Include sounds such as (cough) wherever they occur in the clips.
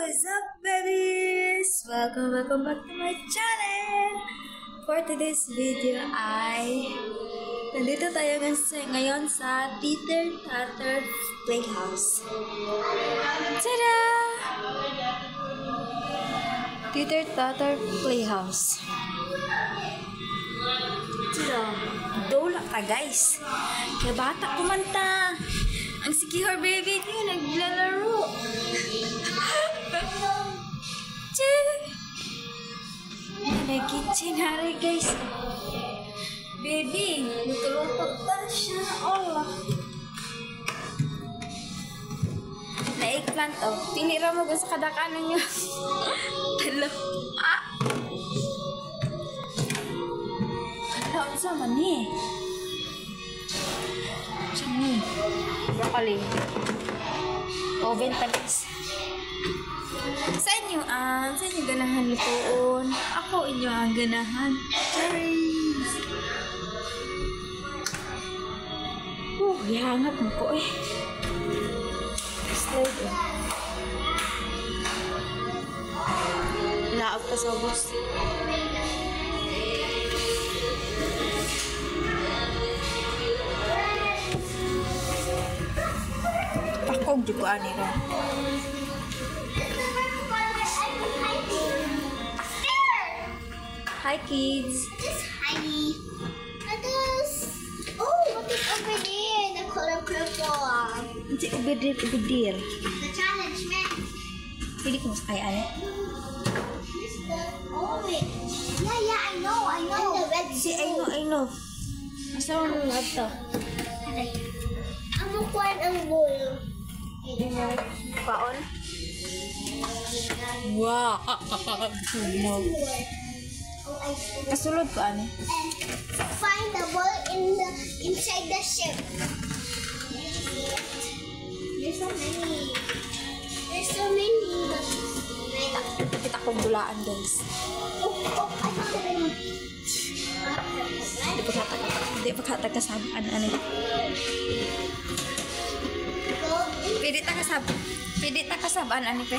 What's up, babies? Welcome, welcome back to my channel! For today's video ay nandito tayo ngayon- sa Teeter Tatter Playhouse. Tada! Teeter Tatter Playhouse. Tada! Dola ka, guys. Kaya bata kumanta. Ang sikihor baby niyo naglalaro. (laughs) kitchen ada kitchen hari guys. Baby kelopak tasya Allah naik eggplant oh tinira mo gusto kada kanan nyo talo ah talo sa mani chani broccoli oven panis Sa inyo ang, sa inyo ganahan lutuon. Ako inyo ang ganahan. Cherries. Oh, ihangat mo ko eh. Slide eh. Laab pa sa bus. Pakog di ko ani. Hi kids. Tiny. What is? Oh, what is over there? The color purple. Hindi ubidir ubidir. The challenge man. Ko mas kaya ani. This the orange. Yeah, yeah, I know, I know. And the red Si I know, I know. Asa mo nung to? Ang mukwan ang. Paon? Wow! no. Kasulod ko ani. Find the ball in the inside the ship. There's so many. There's so many. Wait. Kita ko bulaan guys. Oh, oh, I found it. Di pa kata Di pa kata kasabaan ani. Go Pwede ta kasab. Pwede ta kasabaan ani pe.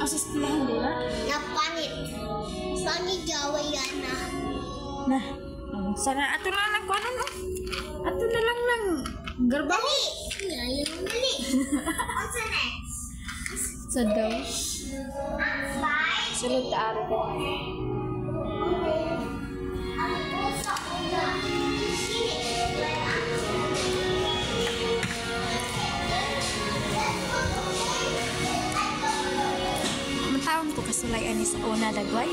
Asa stilahan di ba? napanit. Sani gawa yan na. Nah, ang sana ato lang lang ano no? Ato na lang lang garbaho. Dali! Yung dali. (laughs) What's the next? Sa daw. Five. Sulod ta ara ko. Kasulay ani sa una dagway.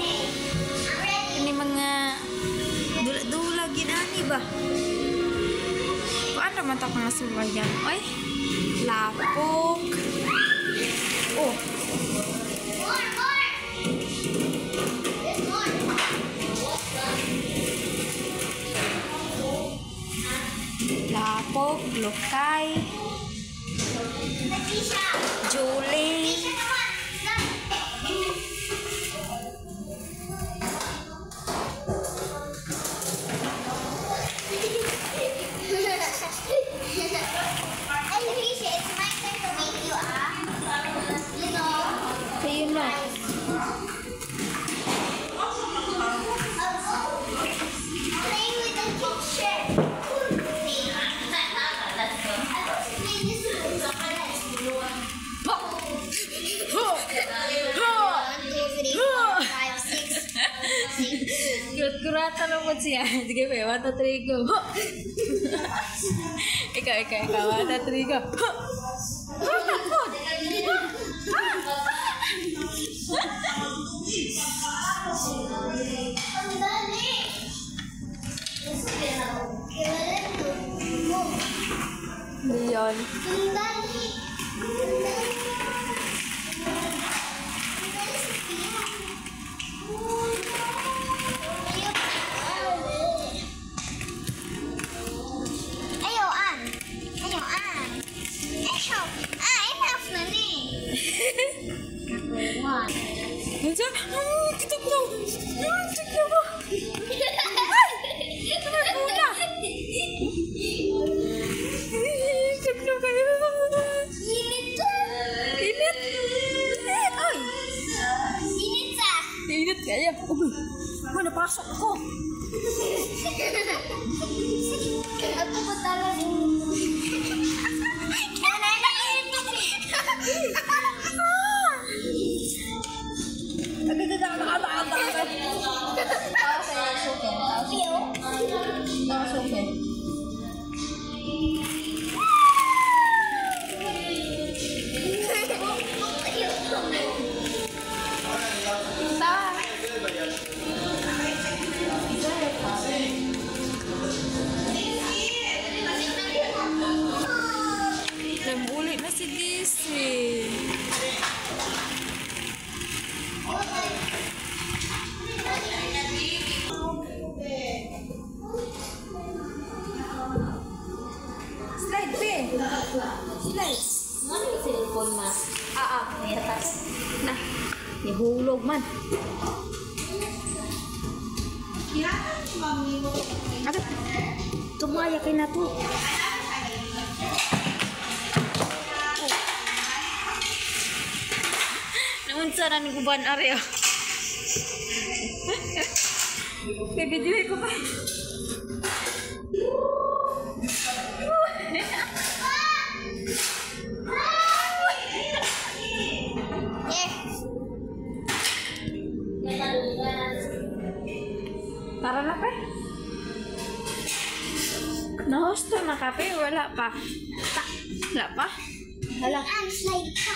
Ini mga dula-dula ginani ba? Paano man ta mga sulay yan? Oy, lapok. Oh, More, more! Lapok, lokay, juling. Kurat-kurata lang po siya. Sige pa, one, two, three, go. Ikaw, ikaw, ikaw. One, two, three, go. Ho! Uy, napasok ako. Ako pa talaga. Lukman. Ada ya yakin aku Namun sana ni kuban area Kayak gini kuban kape, wala pa. Wala pa? Wala. Ang slide ka.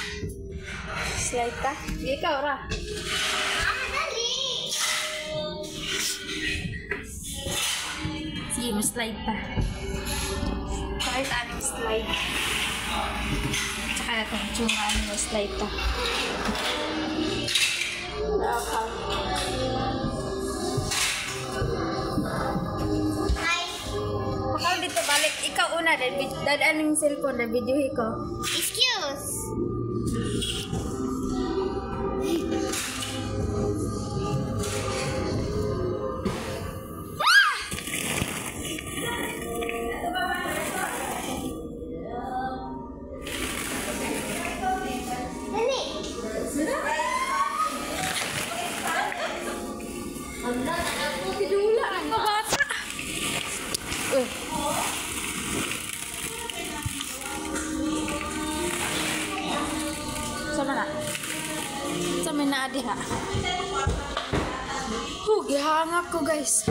Slide ka? Ikaw ra. Ah, dali. Sige, mas slide pa. Kahit anong slide. Tsaka itong tsura mo slide pa. Dad- Dadaan yung cellphone. na video ko. Sama na adi ha. Oh, gihangak ko guys.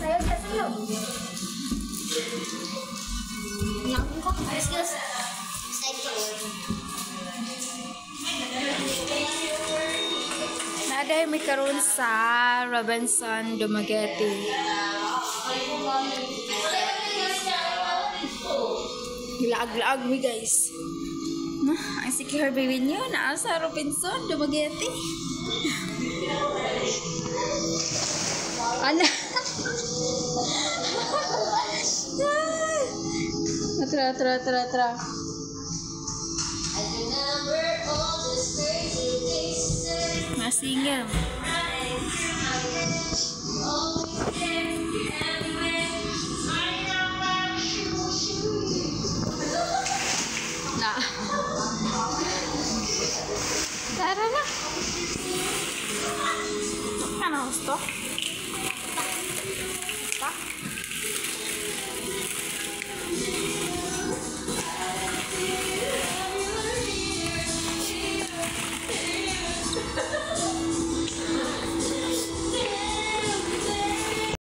Sayo, sayo, sayo. Nyambung ko. Slide ka. Naaday may karon sa Robinson Dumaguete. Gilaag-laag mi guys. Nah, ang secure baby niyo, na sa Robinson Dumaguete. Ala. tra, tra, tra, tra. Mas single. Tara na. Announce to.